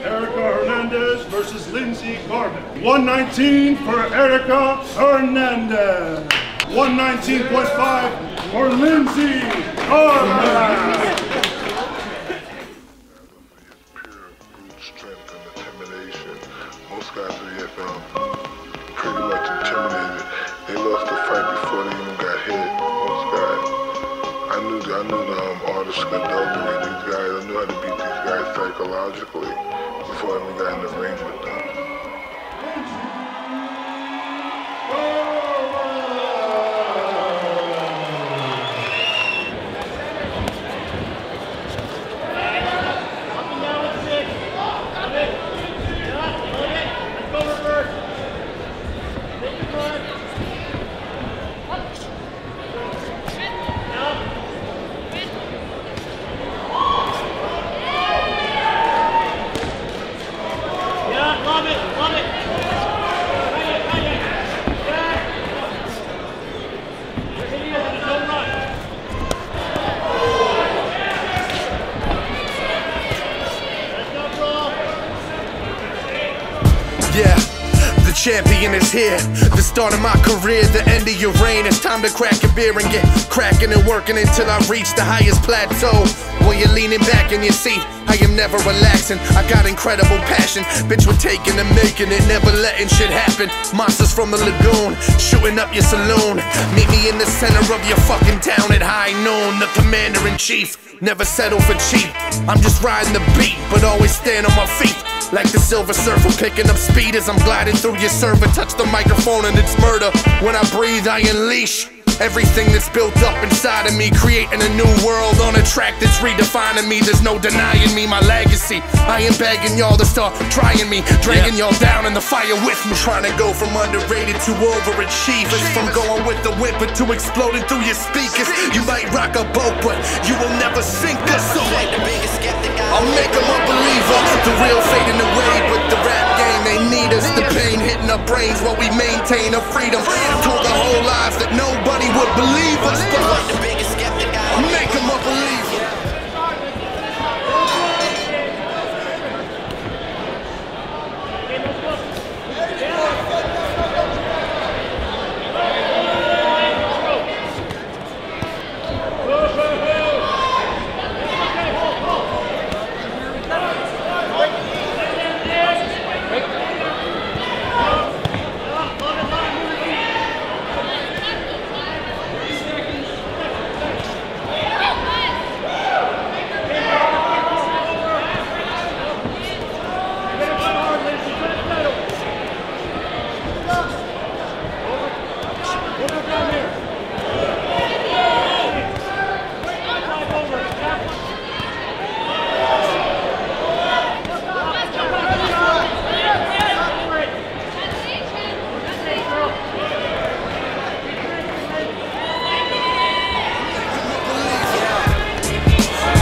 Erika Hernandez versus Lindsay Garbatt. 119 for Erika Hernandez. 119.5 for Lindsay even got in the ring with them. Yeah, champion is here. The start of my career, the end of your reign. It's time to crack a beer and get cracking and working until I reach the highest plateau. While you're leaning back in your seat, I am never relaxing. I got incredible passion. Bitch, we're taking and making it, never letting shit happen. Monsters from the lagoon, shooting up your saloon. Meet me in the center of your fucking town at high noon. The commander in chief, never settle for cheap. I'm just riding the beat, but always stand on my feet. Like the silver surfer, picking up speed as I'm gliding through your server. Touch the microphone and it's murder. When I breathe, I unleash. Everything that's built up inside of me, creating a new world on a track that's redefining me. There's no denying me my legacy. I am begging y'all to start trying me, dragging y'all down in the fire with me. Trying to go from underrated to overachievers, from going with the but to exploding through your speakers. You might rock a boat, but you will never sink us. So brains while we maintain our freedom. Told our whole lives that nobody would believe us, but I'll make them a believer.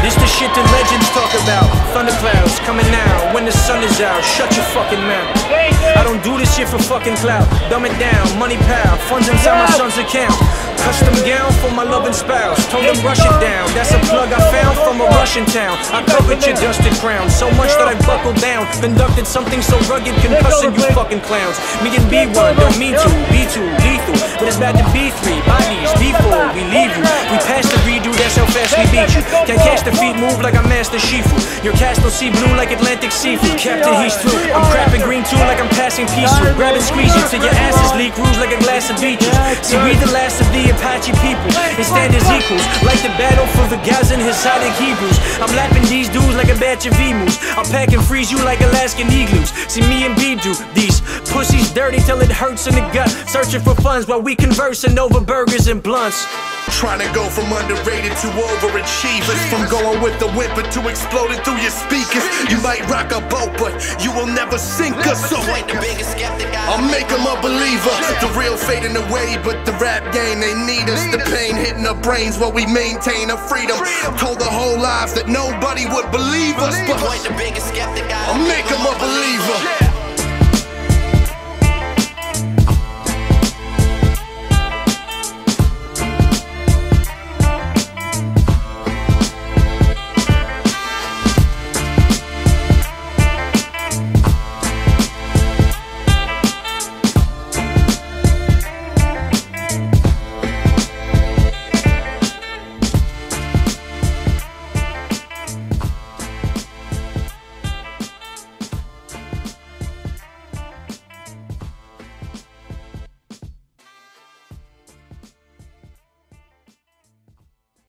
This the shit the legends talk about. Thunderclouds coming now when the sun is out. Shut your fucking mouth. I don't do this shit for fucking clout. Dumb it down, money pal, funds inside my son's account. Custom gown for my loving spouse. Told him rush it down. That's a plug I found from a Russian town. I covered your dusted crown so much that I buckled down. Conducted something so rugged, concussing you fucking clowns. Me and B1 don't mean to, B2 lethal, but it's bad to B3. Bodies B4, we leave we beat you. Can't catch the feet, move like I'm Master Shifu. Your cast will see blue like Atlantic seafood. Captain, he's through. I'm crapping green too like I'm passing peace through. Grab and squeeze you till your asses leak, rouge like a glass of beaches. See, we the last of the Apache people. And stand as equals, like the battle for the Gaz and Hasidic Hebrews. I'm lapping these dudes like a batch of emus. I'll pack and freeze you like Alaskan igloos. See me and B do these pussies dirty till it hurts in the gut. Searching for funds while we conversing over burgers and blunts. Trying to go from underrated to overachievers. From going with the but to exploding through your speakers. You might rock a boat, but you will never sink us. So I'll make them a believer. The real fading away, but the rap game they need us. The pain hitting our brains while we maintain our freedom. Told the whole lives that nobody would believe us, but I'll make them a believer.